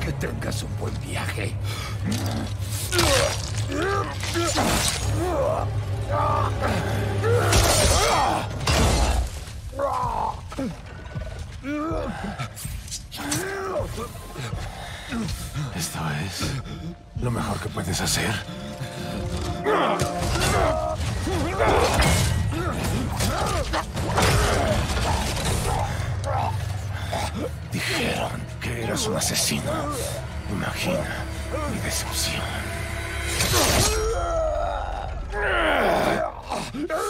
Que tengas un buen viaje. Esto es lo mejor que puedes hacer. um assassino. Imagina minha decepção. Ah!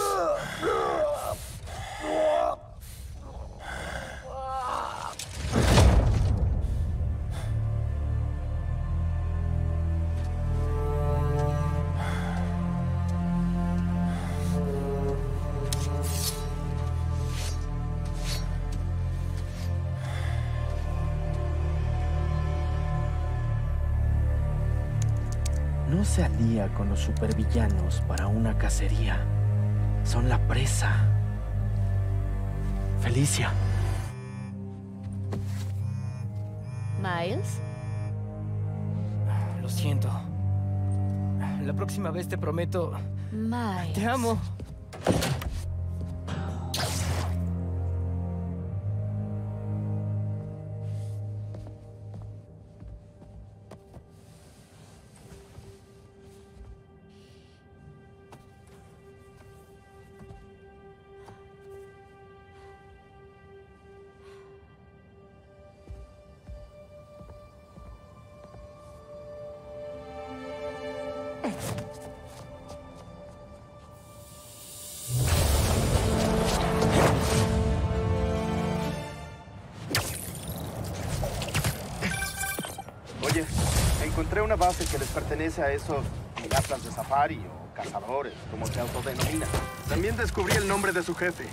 No se alía con los supervillanos para una cacería. Son la presa. Felicia. Miles, Lo siento. La próxima vez te prometo... Miles. Te amo. Oye, encontré una base que les pertenece a esos piratas de safari o cazadores, como se autodenominan. También descubrí el nombre de su jefe,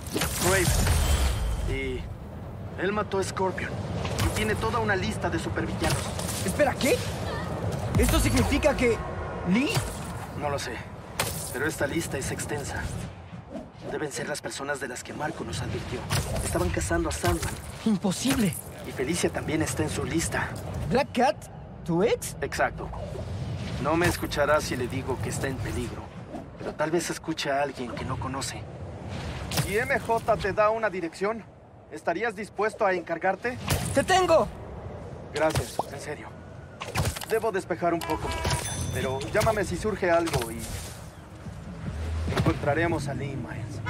Raven. Y él mató a Scorpion. Y tiene toda una lista de supervillanos. Espera, ¿qué? ¿Esto significa que... Lee? No lo sé, pero esta lista es extensa. Deben ser las personas de las que Marco nos advirtió. Estaban cazando a Sandman. Imposible. Y Felicia también está en su lista. ¿Black Cat? ¿Tu ex? Exacto. No me escuchará si le digo que está en peligro, pero tal vez escuche a alguien que no conoce. ¿Y MJ te da una dirección? ¿Estarías dispuesto a encargarte? ¡Te tengo! Gracias, en serio. Debo despejar un poco pero llámame si surge algo y encontraremos a Lee Miles.